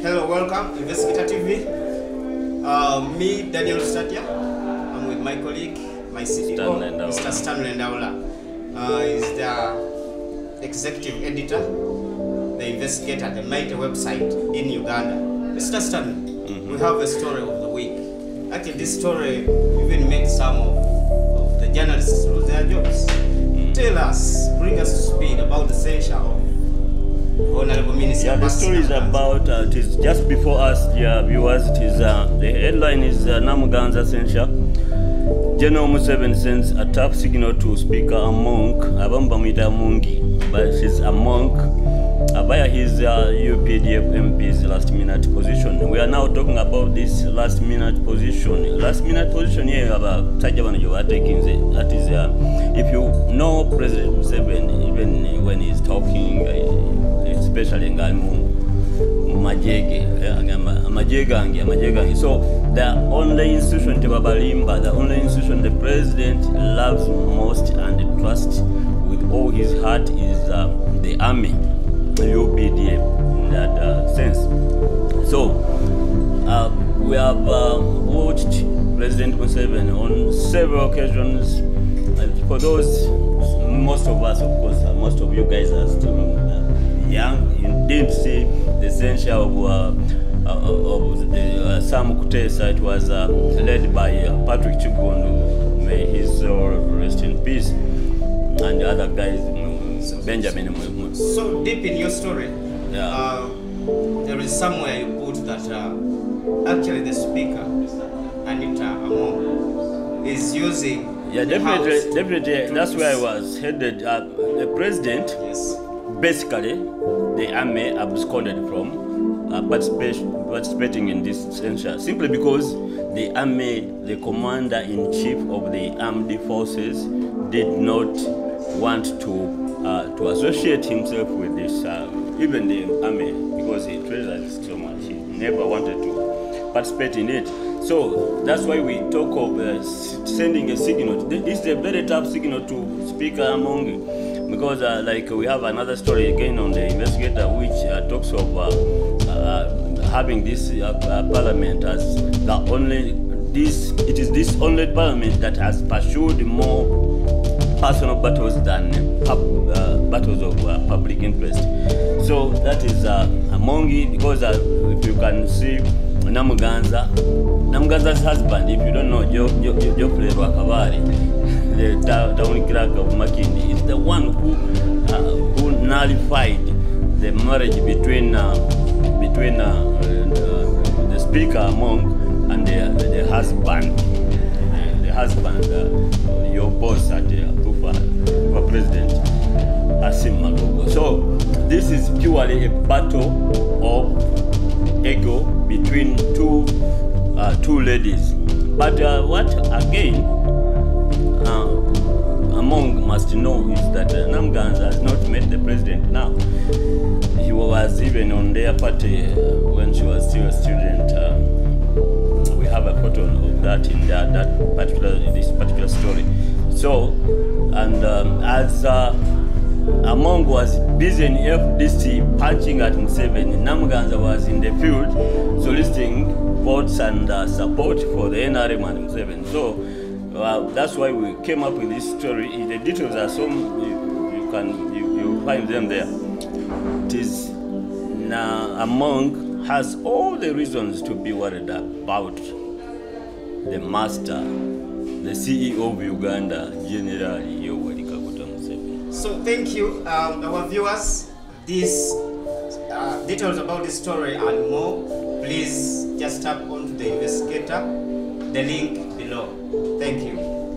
Hello, welcome, Investigator TV. Uh, me, Daniel Statia. I'm with my colleague, my CEO, Mr. Stanley Ndaula. Uh, is the executive editor, the investigator, the Mighty website in Uganda. Mr. Stanley, we have a story of the week. Actually, this story even made some of, of the journalists lose their jobs. Tell us, bring us to speed about the censure of Honorable Minister. Yeah, the story is about, uh, it is just before us, dear viewers, it is, uh, the headline is uh, Namuganza censure. General Museveni sends a tough signal to Speaker Monk, abamu bamuyita Mungi, but she's a monk, uh, via his uh, UPDF MP's last minute position. We are now talking about this last minute position. Last minute position here, abasajja bano gye batekinze. That is, uh, if you know President Museveni, even when he's talking, uh, especially gange so the only institution tebabalimba the only institution the president loves most and trusts with all his heart is uh, the army UPDF in that uh, sense so uh, we have uh, watched President Museveni on several occasions. And for those, most of us, of course, uh, most of you guys are still young. You didn't see the censure of, uh, uh, of the, uh, Sam Kutesa. It was uh, led by uh, Patrick Chigundu. May his soul rest in peace. And the other guys, mm, Benjamin. Mu- Mu- So deep in your story, Yeah. uh, there is somewhere you put that uh, actually the speaker, Anita Among, is using. Yeah, definitely, definitely. That's where I was headed. Uh, the president, Yes. Basically, the army absconded from uh, participating in this censure simply because the army, the commander in chief of the armed forces, did not want to uh, to associate himself with this, uh, even the army, because he treasures it so much. He never wanted to participate in it. So that's why we talk of uh, sending a signal. This is a very tough signal to Speaker Amongi because, uh, like, we have another story again on the investigator which uh, talks of uh, uh, having this uh, uh, parliament as the only this it is this only parliament that has pursued more personal battles than battles of public interest. So that is uh, Amongi because if you can see Namuganza, Namuganza's husband, if you don't know, Jo- Jo- Jo- Geoffrey Rwakabari, the town clerk of Makindye, is the one who uh, who nullified the marriage between uh, between uh, uh, the speaker Among and the, the husband. The, the husband, uh, your boss at uh, FUFA, FUFA President, Asim Magogo. So this is purely a battle of ego between two uh, two ladies. But uh, what again? Uh, among must know is that uh, Namuganza has not met the president now. He was even on their party uh, when she was still a student. Uh, we have a photo of that in that, that particular in this particular story. So, and um, as Among was busy in FDC punching at Museveni, Namuganza was in the field soliciting votes and uh, support for the NRM and Museveni. So uh, that's why we came up with this story. The details are so you, you can you, you find them there. It is now Among has all the reasons to be worried about the master, the CEO of Uganda, General Yoweri Kaguta Museveni. So thank you, um, our viewers. These uh, details about this story and more, please just tap onto the investigator, the link below. Thank you.